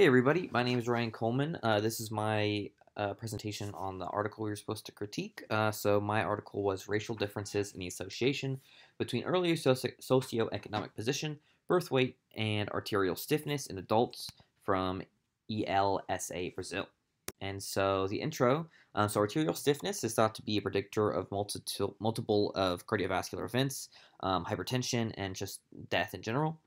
Hey everybody, my name is Ryan Coleman. Uh, this is my uh, presentation on the article we were supposed to critique. Uh, so my article was Racial Differences in the Association Between Earlier Soci Socioeconomic Position, Birth Weight, and Arterial Stiffness in Adults from ELSA Brasil. And so the intro, um, so arterial stiffness is thought to be a predictor of multiple, multiple of cardiovascular events, um, hypertension, and just death in general.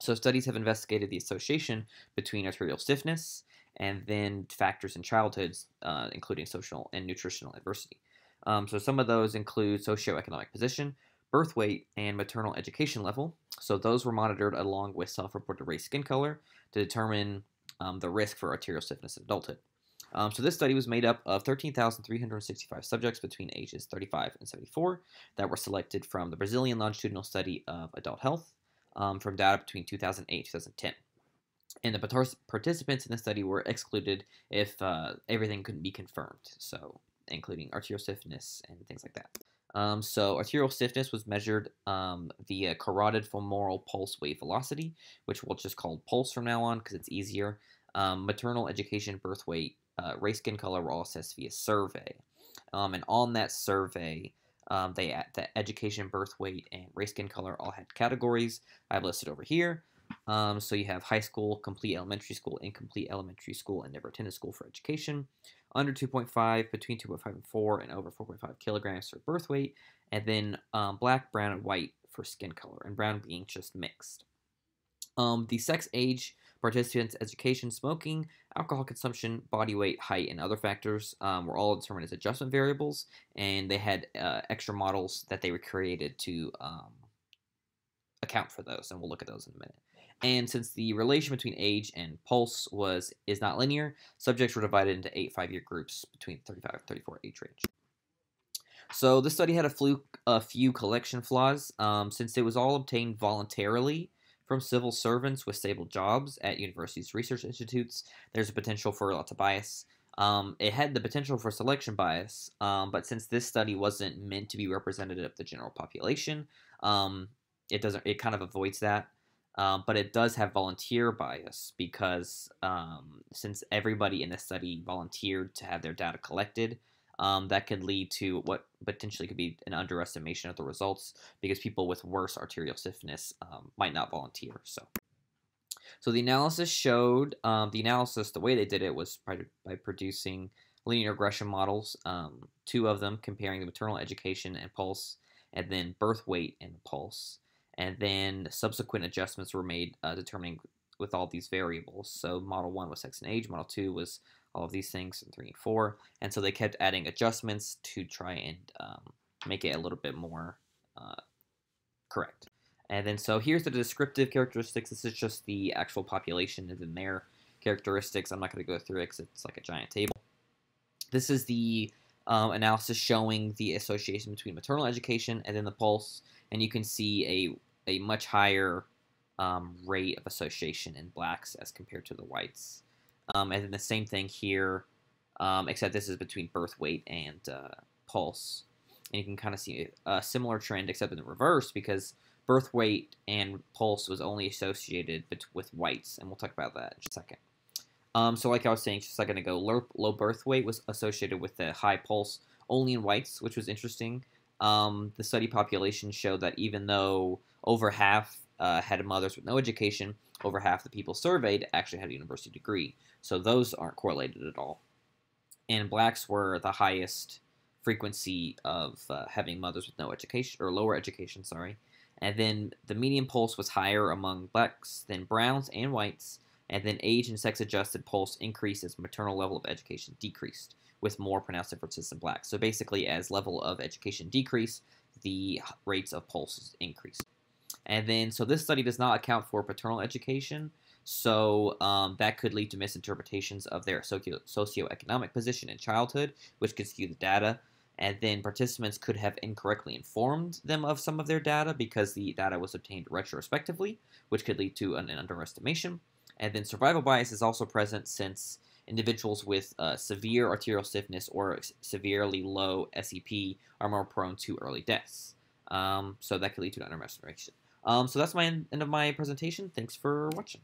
So studies have investigated the association between arterial stiffness and then factors in childhoods, uh, including social and nutritional adversity. Um, so some of those include socioeconomic position, birth weight, and maternal education level. So those were monitored along with self-reported race skin color to determine um, the risk for arterial stiffness in adulthood. Um, so this study was made up of 13,365 subjects between ages 35 and 74 that were selected from the Brazilian longitudinal study of adult health um, from data between 2008 2010. And the participants in the study were excluded if uh, everything couldn't be confirmed, so including arterial stiffness and things like that. Um, so arterial stiffness was measured um, via carotid femoral pulse wave velocity, which we'll just call pulse from now on because it's easier. Um, maternal education, birth weight, uh, race, skin color were all assessed via survey. Um, and on that survey, um, they the education, birth weight, and race, skin color all had categories. I've listed over here. Um, so you have high school, complete elementary school, incomplete elementary school, and never attended school for education. Under 2.5, between 2.5 and 4, and over 4.5 kilograms for birth weight. And then um, black, brown, and white for skin color, and brown being just mixed. Um, the sex, age, participants' education, smoking, alcohol consumption, body weight, height, and other factors um, were all determined as adjustment variables, and they had uh, extra models that they were created to um, account for those, and we'll look at those in a minute. And since the relation between age and pulse was is not linear, subjects were divided into eight five-year groups between 35 and 34 age range. So this study had a, flu, a few collection flaws. Um, since it was all obtained voluntarily, from civil servants with stable jobs at universities' research institutes. There's a potential for lots of bias. Um, it had the potential for selection bias, um, but since this study wasn't meant to be representative of the general population, um, it doesn't. It kind of avoids that. Um, but it does have volunteer bias because um, since everybody in the study volunteered to have their data collected, um, that could lead to what potentially could be an underestimation of the results because people with worse arterial stiffness um, might not volunteer. So, so the analysis showed um, the analysis. The way they did it was by, by producing linear regression models, um, two of them comparing the maternal education and pulse, and then birth weight and pulse, and then subsequent adjustments were made uh, determining with all these variables. So model one was sex and age, model two was all of these things in three and four, and so they kept adding adjustments to try and um, make it a little bit more uh, correct. And then so here's the descriptive characteristics. This is just the actual population and then their characteristics. I'm not going to go through it because it's like a giant table. This is the um, analysis showing the association between maternal education and then the pulse, and you can see a, a much higher um, rate of association in blacks as compared to the whites. Um, and then the same thing here, um, except this is between birth weight and uh, pulse. And you can kind of see a similar trend, except in the reverse, because birth weight and pulse was only associated with whites, and we'll talk about that in a second. Um, so like I was saying just a second ago, low, low birth weight was associated with the high pulse only in whites, which was interesting. Um, the study population showed that even though over half uh, had mothers with no education, over half the people surveyed actually had a university degree. So those aren't correlated at all. And blacks were the highest frequency of uh, having mothers with no education, or lower education, sorry. And then the median pulse was higher among blacks than browns and whites. And then age and sex adjusted pulse increased as maternal level of education decreased, with more pronounced differences in blacks. So basically, as level of education decreased, the rates of pulses increased. And then, so this study does not account for paternal education, so um, that could lead to misinterpretations of their socio- socioeconomic position in childhood, which could skew the data. And then participants could have incorrectly informed them of some of their data because the data was obtained retrospectively, which could lead to an, an underestimation. And then survival bias is also present since individuals with uh, severe arterial stiffness or severely low SEP are more prone to early deaths. Um, so that could lead to an underestimation. Um, so that's my end of my presentation. Thanks for watching.